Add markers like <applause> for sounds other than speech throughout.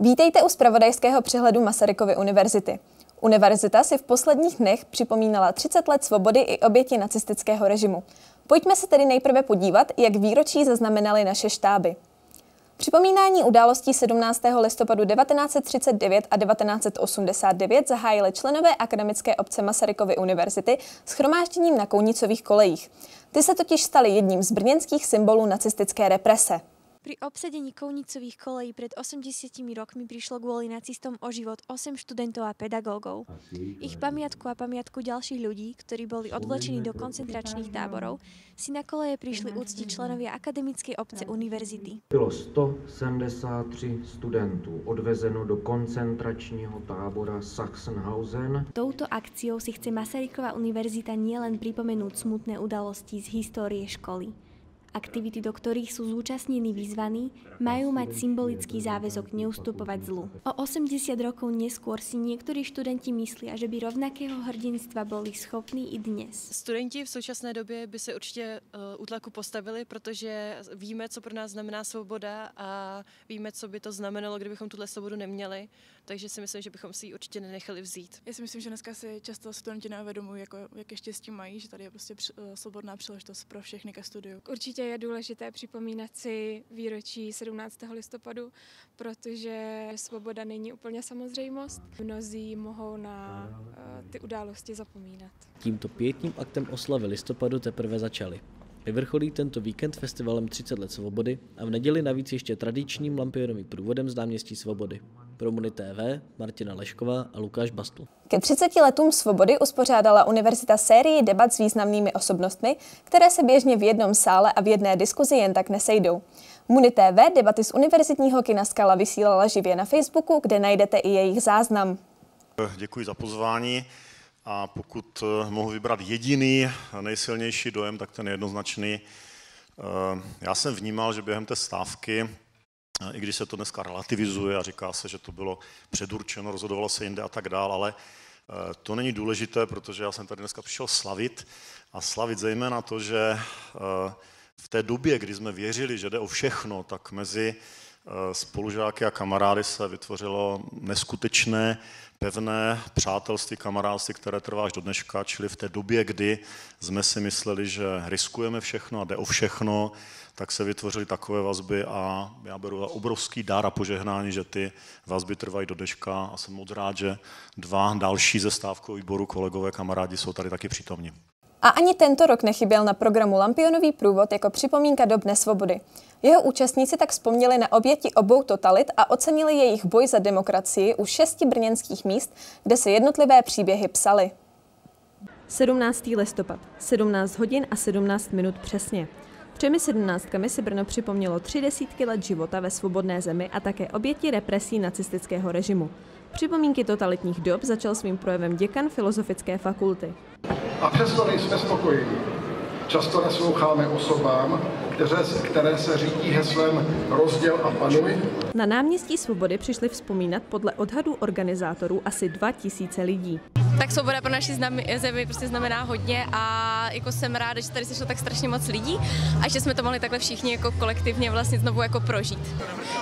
Vítejte u spravodajského přehledu Masarykovy univerzity. Univerzita si v posledních dnech připomínala 30 let svobody i oběti nacistického režimu. Pojďme se tedy nejprve podívat, jak výročí zaznamenaly naše štáby. Připomínání událostí 17. listopadu 1939 a 1989 zahájili členové akademické obce Masarykovy univerzity s chromážděním na Kounicových kolejích. Ty se totiž staly jedním z brněnských symbolů nacistické represe. Pri obsadení Kounicových kolejí pred 80 rokmi prišlo kvôli nacistom o život 8 študentov a pedagógov. Ich pamiatku a pamiatku ďalších ľudí, ktorí boli odvlečení do koncentračných táborov, si na koleje prišli úctiť členovia akademickej obce univerzity. Bylo 173 studentů odvezeno do koncentračního tábora Sachsenhausen. Touto akciou si chce Masaryková univerzita nielen pripomenúť smutné udalosti z histórie školy, Aktivity, do ktorých sú zúčastnení vyzvaní, majú mať symbolický záväzok neustupovať zlu. O 80 rokov neskôr si niektorí študenti myslia, že by rovnakého hrdinstva boli schopní i dnes. Studenti v současné době by se určitě útlaku postavili, protože víme, co pro nás znamená svoboda a víme, co by to znamenalo, kdybychom tuhle svobodu neměli. Takže si myslím, že bychom si ji určitě nenechali vzít. Já si myslím, že dneska si často studenti neuvědomují, jako, jaké štěstí mají, že tady je prostě při, uh, svobodná příležitost pro všechny ke studiu. Určitě je důležité připomínat si výročí 17. listopadu, protože svoboda není úplně samozřejmost. Mnozí mohou na uh, ty události zapomínat. Tímto pětním aktem oslavy listopadu teprve začaly. Vyvrcholí tento víkend festivalem 30 let svobody a v neděli navíc ještě tradičním lampionovým průvodem z náměstí Svobody. Pro Muni TV Martina Lešková a Lukáš Bastl. Ke 30 letům svobody uspořádala univerzita sérii debat s významnými osobnostmi, které se běžně v jednom sále a v jedné diskuzi jen tak nesejdou. Muni TV debaty z univerzitního kina Skala vysílala živě na Facebooku, kde najdete i jejich záznam. Děkuji za pozvání. A pokud eh, mohu vybrat jediný nejsilnější dojem, tak ten je jednoznačný. Eh, já jsem vnímal, že během té stávky, eh, i když se to dneska relativizuje a říká se, že to bylo předurčeno, rozhodovalo se jinde a tak dál, ale to není důležité, protože já jsem tady dneska přišel slavit a slavit zejména to, že v té době, kdy jsme věřili, že jde o všechno, tak mezi spolužáky a kamarády se vytvořilo neskutečné pevné přátelství, kamarádství, které trvá až do dneška, čili v té době, kdy jsme si mysleli, že riskujeme všechno a jde o všechno, tak se vytvořily takové vazby a já beru za obrovský dár a požehnání, že ty vazby trvají do dneška a jsem moc rád, že dva další ze stávkového výboru kolegové, kamarádi jsou tady taky přítomní. A ani tento rok nechyběl na programu Lampionový průvod jako připomínka dob nesvobody. Jeho účastníci tak vzpomněli na oběti obou totalit a ocenili jejich boj za demokracii u šesti brněnských míst, kde se jednotlivé příběhy psaly. 17. listopad, 17 hodin a 17 minut přesně. Třemi sedmnáctkami si Brno připomnělo tři desítky let života ve svobodné zemi a také oběti represí nacistického režimu. Připomínky totalitních dob začal svým projevem děkan Filozofické fakulty. A přesto nejsme spokojeni. Často nasloucháme osobám, které, které se řídí heslem rozděl a panuj. Na náměstí Svobody přišli vzpomínat podle odhadů organizátorů asi 2000 lidí tak svoboda pro naši zemi prostě znamená hodně a jako jsem ráda, že tady sešlo tak strašně moc lidí a že jsme to mohli takhle všichni jako kolektivně vlastně znovu jako prožít.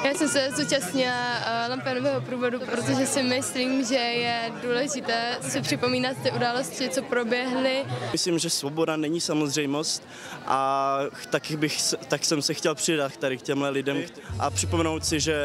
Já jsem se zúčastnila uh, lampenového průvodu, protože si myslím, že je důležité si připomínat ty události, co proběhly. Myslím, že svoboda není samozřejmost a taky bych, tak jsem se chtěl přidat tady k těmhle lidem a připomenout si, že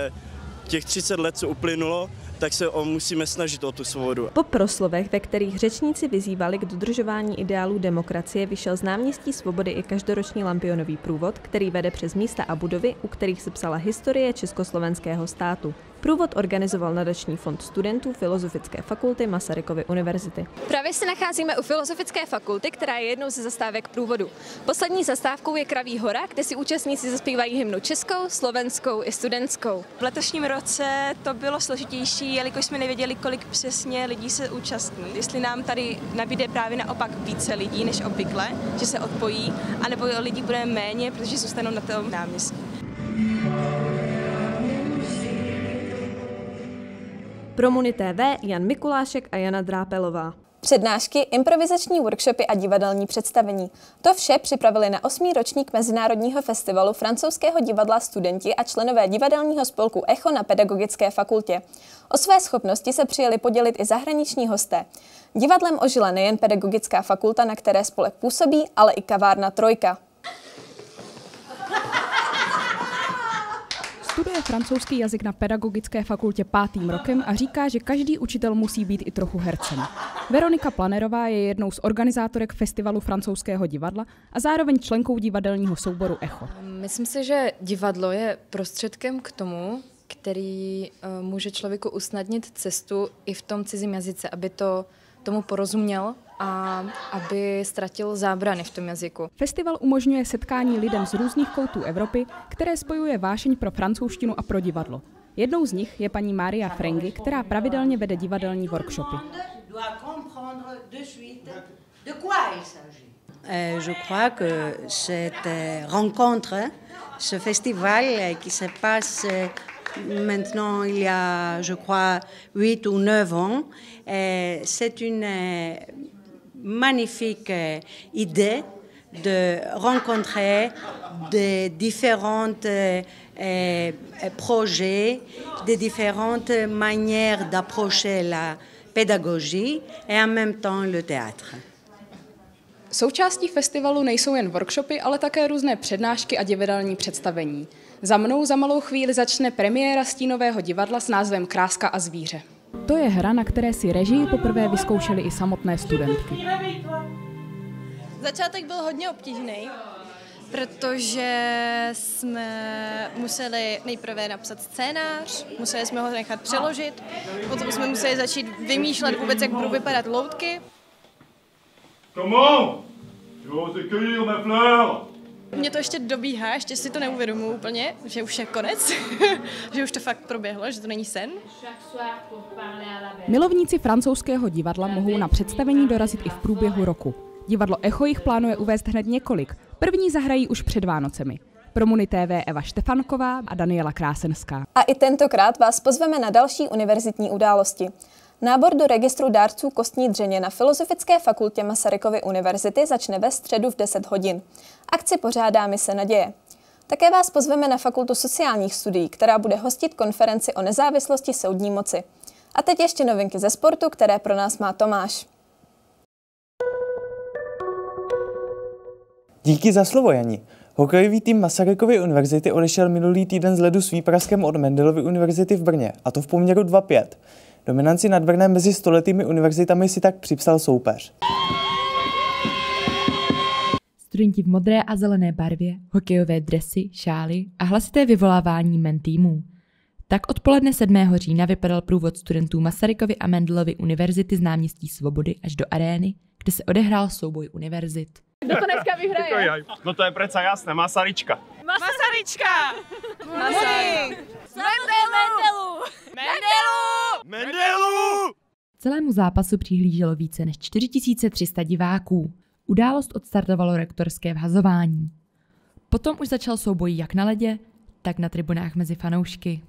těch 30 let, co uplynulo, tak se o, musíme snažit o tu svobodu. Po proslovech, ve kterých řečníci vyzývali k dodržování ideálů demokracie, vyšel z náměstí Svobody i každoroční lampionový průvod, který vede přes místa a budovy, u kterých se psala historie československého státu. Průvod organizoval nadační fond studentů Filozofické fakulty Masarykovy univerzity. Právě se nacházíme u Filozofické fakulty, která je jednou ze zastávek průvodu. Poslední zastávkou je Kraví hora, kde si účastníci zaspívají hymnu českou, slovenskou i studentskou. V letošním roce to bylo složitější, jelikož jsme nevěděli, kolik přesně lidí se účastní. Jestli nám tady nabíde právě naopak více lidí než obvykle, že se odpojí, anebo lidí bude méně, protože zůstanou na tom náměstí. Pro Muni TV Jan Mikulášek a Jana Drápelová. přednášky, improvizační workshopy a divadelní představení. To vše připravili na osmý ročník Mezinárodního festivalu francouzského divadla studenti a členové divadelního spolku Echo na Pedagogické fakultě. O své schopnosti se přijeli podělit i zahraniční hosté. Divadlem ožila nejen Pedagogická fakulta, na které spolek působí, ale i kavárna Trojka. Studuje francouzský jazyk na pedagogické fakultě pátým rokem a říká, že každý učitel musí být i trochu hercem. Veronika Planerová je jednou z organizátorek festivalu francouzského divadla a zároveň členkou divadelního souboru Echo. Myslím si, že divadlo je prostředkem k tomu, který uh, může člověku usnadnit cestu i v tom cizím jazyce, aby to tomu porozuměl a aby ztratil zábrany v tom jazyku. Festival umožňuje setkání lidem z různých koutů Evropy, které spojuje vášeň pro francouzštinu a pro divadlo. Jednou z nich je paní Maria Frengi, která pravidelně vede divadelní workshopy. Euh, je crois que cette rencontre, ce festival qui se passe maintenant il y a, je crois, 8 ou 9 ans, c'est une magnifique idée de rencontrer des différents euh, euh, projets, des différentes manières d'approcher la pédagogie et en même temps le théâtre. Součástí festivalu nejsou jen workshopy, ale také různé přednášky a divadelní představení. Za mnou za malou chvíli začne premiéra stínového divadla s názvem Kráska a zvíře. To je hra, na které si režii poprvé vyzkoušeli i samotné studentky. Začátek byl hodně obtížný, protože jsme museli nejprve napsat scénář, museli jsme ho nechat přeložit, potom jsme museli začít vymýšlet vůbec, jak budou vypadat loutky. Comment? J'ose cueillir mes fleurs? Mě to ještě dobíhá, ještě si to neuvědomuji úplně, že už je konec, <laughs> že už to fakt proběhlo, že to není sen. Milovníci francouzského divadla mohou na představení dorazit i v průběhu roku. Divadlo Echo jich plánuje uvést hned několik. První zahrají už před Vánocemi. Pro Muni TV Eva Štefanková a Daniela Krásenská. A i tentokrát vás pozveme na další univerzitní události. Nábor do registru dárců kostní dřeně na Filozofické fakultě Masarykovy univerzity začne ve středu v 10 hodin. Akci pořádá Mise naděje. Také vás pozveme na Fakultu sociálních studií, která bude hostit konferenci o nezávislosti soudní moci. A teď ještě novinky ze sportu, které pro nás má Tomáš. Díky za slovo, Jani. Hokejový tým Masarykovy univerzity odešel minulý týden z ledu s výpraskem od Mendelovy univerzity v Brně, a to v poměru 2-5. Dominanci nad Brnem mezi stoletými univerzitami si tak připsal soupeř. Studenti v modré a zelené barvě, hokejové dresy, šály a hlasité vyvolávání men týmů. Tak odpoledne 7. října vypadal průvod studentů Masarykovy a Mendelovy univerzity z náměstí Svobody až do arény, kde se odehrál souboj univerzit. Kdo to dneska vyhraje? No to je přece jasné, Masaryčka. Masaryčka! Masaryk! Mendelu! Mendelu! Mendelu! Celému zápasu přihlíželo více než 4300 diváků. Událost odstartovalo rektorské vhazování. Potom už začal souboj jak na ledě, tak na tribunách mezi fanoušky.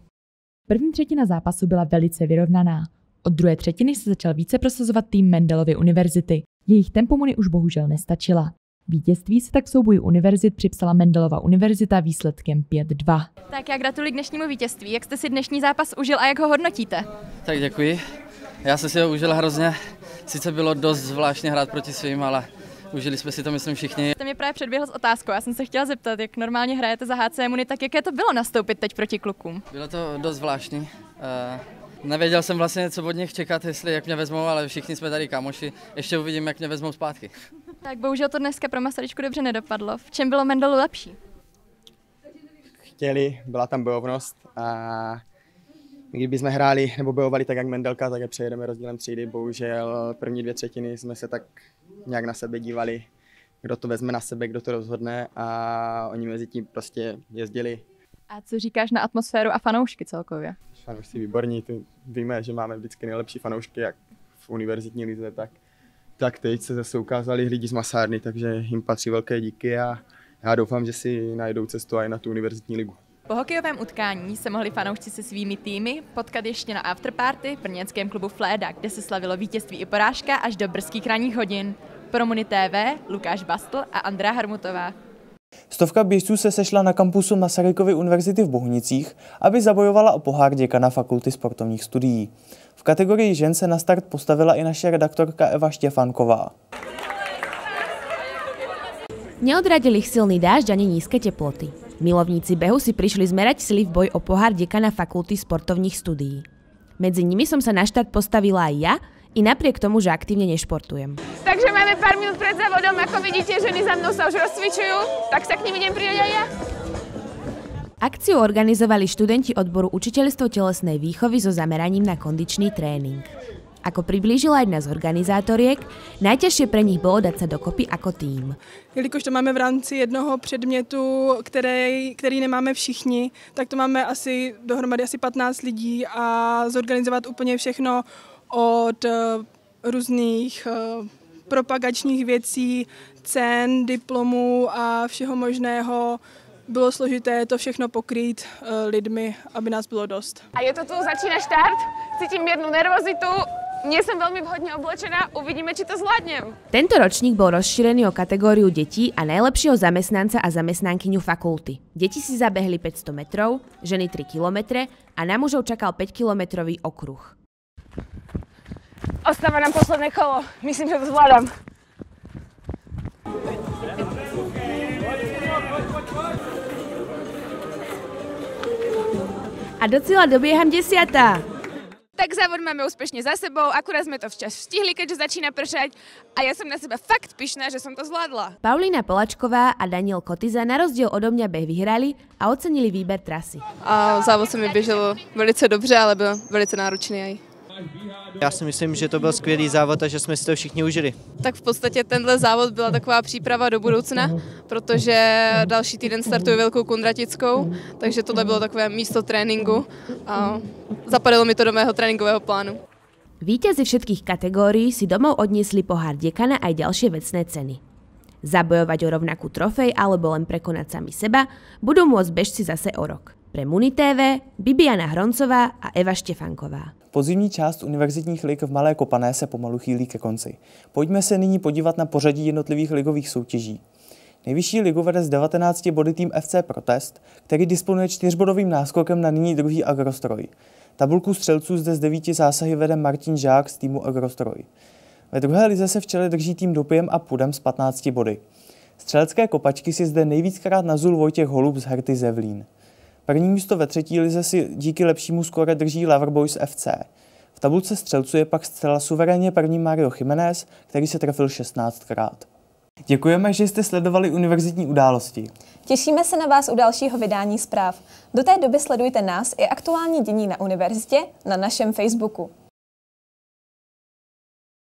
První třetina zápasu byla velice vyrovnaná. Od druhé třetiny se začal více prosazovat tým Mendelovy univerzity. Jejich tempomuny už bohužel nestačila. Vítězství se tak souboji univerzit připsala Mendelova univerzita výsledkem 5-2. Tak já gratuluji k dnešnímu vítězství. Jak jste si dnešní zápas užil a jak ho hodnotíte? Tak děkuji. Já jsem si ho užil hrozně. Sice bylo dost zvláštně hrát proti svým, ale užili jsme si to, myslím, všichni. Jste mě právě předběhl s otázkou. Já jsem se chtěla zeptat, jak normálně hrajete za HC Muni, tak jaké to bylo nastoupit teď proti klukům? Bylo to dost zvláštní. Uh, nevěděl jsem vlastně, co od nich čekat, jestli jak mě vezmou, ale všichni jsme tady kamoši. Ještě uvidím, jak mě vezmou zpátky. Tak bohužel to dneska pro Masaryčku dobře nedopadlo. V čem bylo Mendelu lepší? Chtěli, byla tam bojovnost a kdybychom hráli nebo bojovali tak jak Mendelka, tak je přejedeme rozdílem třídy. Bohužel první dvě třetiny jsme se tak nějak na sebe dívali, kdo to vezme na sebe, kdo to rozhodne a oni mezi tím prostě jezdili. A co říkáš na atmosféru a fanoušky celkově? Fanoušci výborní, ty víme, že máme vždycky nejlepší fanoušky, jak v univerzitní lize, tak, tak teď se zase ukázali lidi z Masárny, takže jim patří velké díky a já doufám, že si najdou cestu i na tu univerzitní ligu. Po hokejovém utkání se mohli fanoušci se svými týmy potkat ještě na afterparty v brněnském klubu Fléda, kde se slavilo vítězství i porážka až do brzkých ranních hodin. Pro Muni TV Lukáš Bastl a Andrá Harmutová. Stovka běžců se sešla na kampusu Masarykovy univerzity v Bohunicích, aby zabojovala o pohár děkana Fakulty sportovních studií. V kategorii žen se na start postavila i naše redaktorka Eva Štěfanková. Neodradil ich silný dážď ani nízke teploty. Milovníci behu si prišli zmerať sily v boj o pohár dekana Fakulty sportovních studií. Medzi nimi som sa na štart postavila aj ja, i napriek tomu, že aktívne nešportujem. Takže máme pár minút pred závodom, ako vidíte, ženy za mnou sa už rozcvičujú, tak sa k nim idem pridať aj ja. Akciu organizovali študenti odboru učiteľstvo telesnej výchovy so zameraním na kondičný tréning. Ako priblížila jedna z organizátoriek, najťažšie pre nich bolo dať sa dokopy ako tým. Jelikož to máme v rámci jednoho předmětu, který, který nemáme všichni, tak to máme asi dohromady asi 15 lidí a zorganizovat úplně všechno od eh, různých eh, propagačních věcí, cen, diplomů a všeho možného bylo složité to všechno pokrýt eh, lidmi, aby nás bylo dost. A je to tu, začína štart, cítím jednu nervozitu, nie som veľmi vhodne oblečená, uvidíme, či to zvládnem. Tento ročník bol rozšírený o kategóriu detí a najlepšieho zamestnanca a zamestnankyňu fakulty. Deti si zabehli 500 metrov, ženy 3 kilometre a na mužov čakal 5-kilometrový okruh. Ostáva nám posledné kolo, myslím, že to zvládam. A do cíla dobiehan desiatá. Tak závod máme úspešne za sebou, akurát sme to včas vstihli, keďže začína pršať a ja som na seba fakt pyšná, že som to zvládla. Paulína Polačková a Daniel Kotyza na rozdíl odo mňa beh vyhrali a ocenili výber trasy. A závod se mi běželo velice dobře, ale byl velice náročný aj. Já si myslím, že to byl skvělý závod a že jsme si to všichni užili. Tak v podstatě tenhle závod byla taková příprava do budoucna, protože další týden startuje Velkou Kundratickou, takže tohle bylo takové místo tréninku a zapadalo mi to do mého tréninkového plánu. Víťazi všetkých kategórií si domov odniesli pohár dekana aj ďalšie vecné ceny. Zabojovať o rovnakú trofej alebo len prekonať sami seba budú môcť bežci zase o rok. Pre Muni TV, Bibiana Hroncová a Eva Štefanková. Podzimní část univerzitních lig v Malé Kopané se pomalu chýlí ke konci. Pojďme se nyní podívat na pořadí jednotlivých ligových soutěží. Nejvyšší ligu vede z 19 body tým FC Protest, který disponuje čtyřbodovým náskokem na nyní druhý Agrostroj. Tabulku střelců zde z devíti zásahy vede Martin Žák z týmu Agrostroj. Ve druhé lize se v čele drží tým Dopiem a Pudem s 15 body. Střelecké kopačky si zde nejvíckrát nazul Vojtěch Holub z Herty Zevlín. První místo ve třetí lize si díky lepšímu skore drží Loverboys FC. V tabulce střelců je pak zcela suverénně první Mario Jiménez, který se trefil 16krát. Děkujeme, že jste sledovali univerzitní události. Těšíme se na vás u dalšího vydání zpráv. Do té doby sledujte nás i aktuální dění na univerzitě na našem Facebooku.